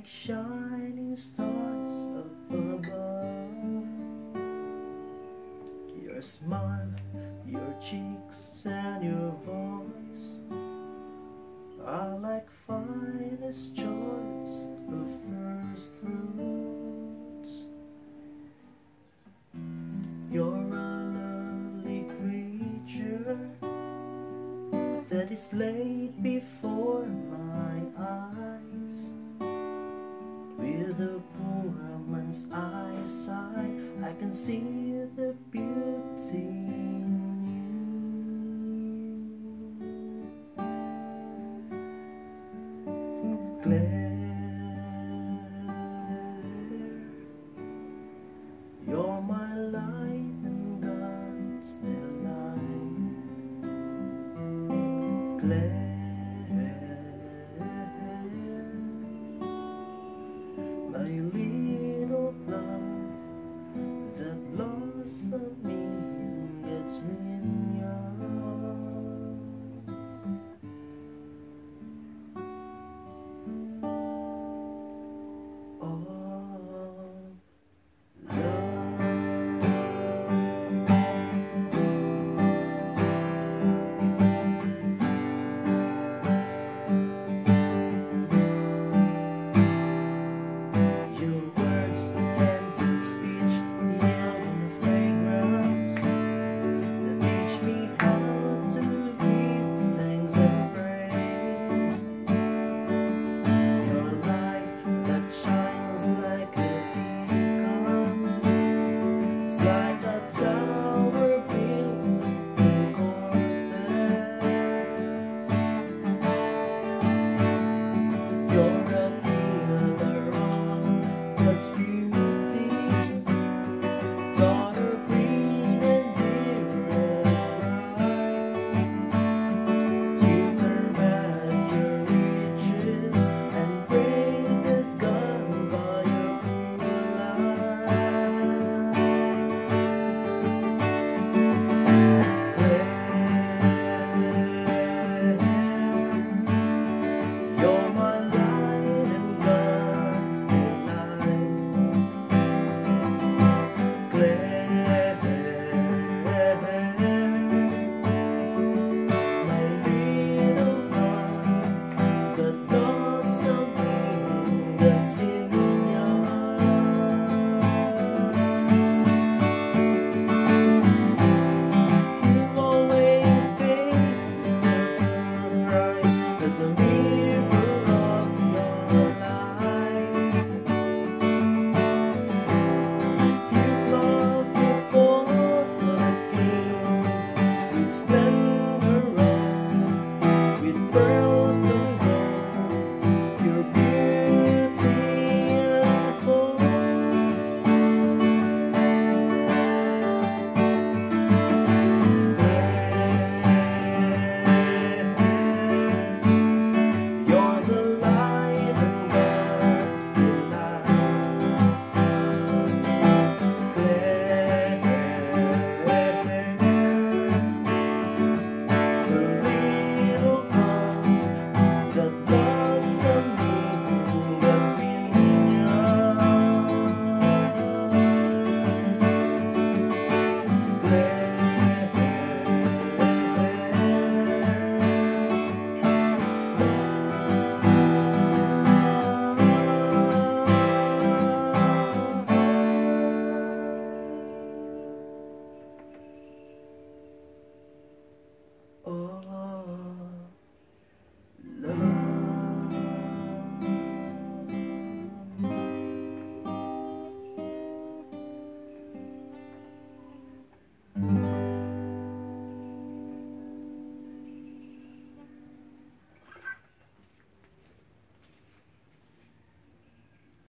like shining stars above. Your smile, your cheeks, and your voice are like finest choice of first fruits. You're a lovely creature that is laid before my eyes with a poor man's eyesight. I can see the beauty in you, Clare. You're my light and God's delight. Clare,